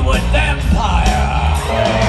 Hollywood vampire.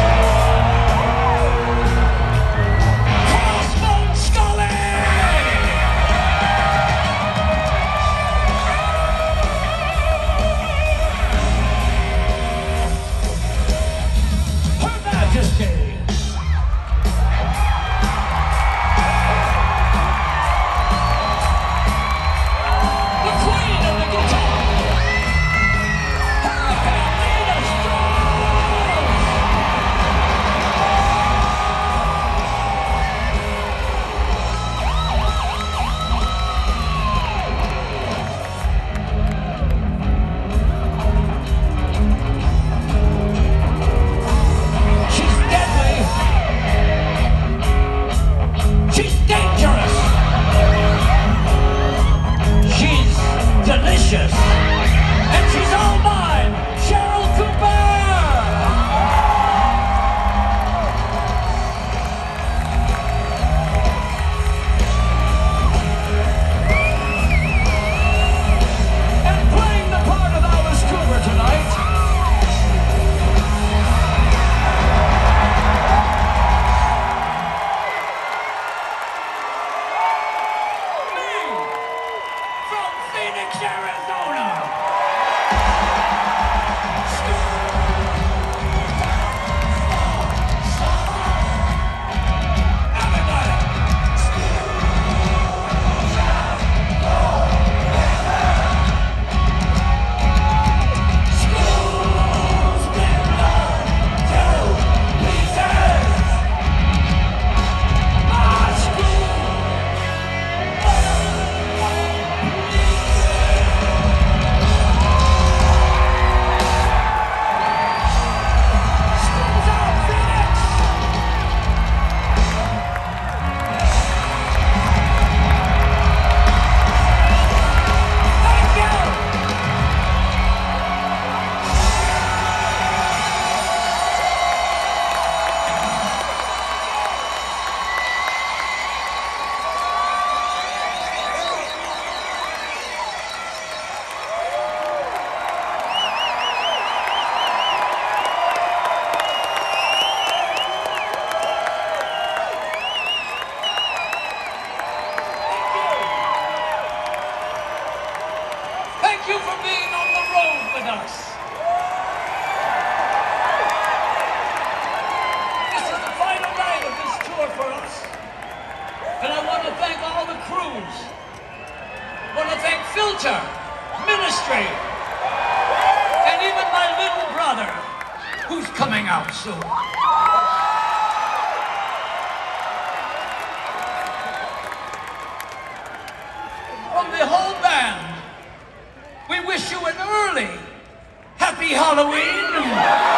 Orthodox. This is the final night of this tour for us. And I want to thank all the crews. I want to thank Filter, Ministry, and even my little brother, who's coming out soon. From the whole band, we wish you an early Happy Halloween!